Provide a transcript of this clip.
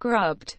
grubbed.